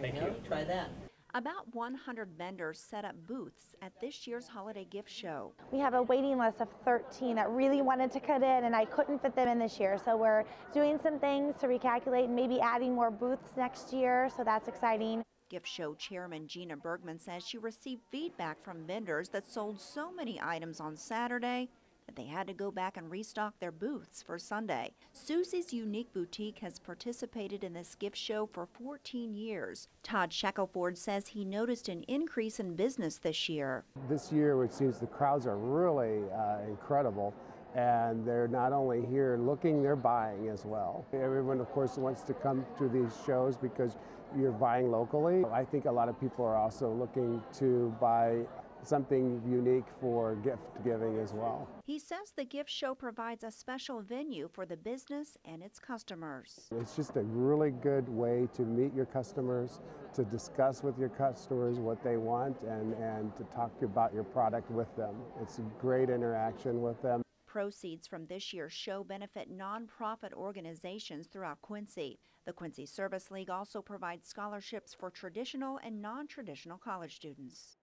Thank You. Try that. About 100 vendors set up booths at this year's holiday gift show. We have a waiting list of 13 that really wanted to cut in, and I couldn't fit them in this year. So we're doing some things to recalculate and maybe adding more booths next year. So that's exciting. Gift show chairman Gina Bergman says she received feedback from vendors that sold so many items on Saturday that they had to go back and restock their booths for Sunday. Susie's Unique Boutique has participated in this gift show for 14 years. Todd Shackelford says he noticed an increase in business this year. This year, it seems the crowds are really uh, incredible. And they're not only here looking, they're buying as well. Everyone, of course, wants to come to these shows because you're buying locally. I think a lot of people are also looking to buy something unique for gift giving as well. He says the gift show provides a special venue for the business and its customers. It's just a really good way to meet your customers, to discuss with your customers what they want, and, and to talk about your product with them. It's a great interaction with them. Proceeds from this year's show benefit nonprofit organizations throughout Quincy. The Quincy Service League also provides scholarships for traditional and non traditional college students.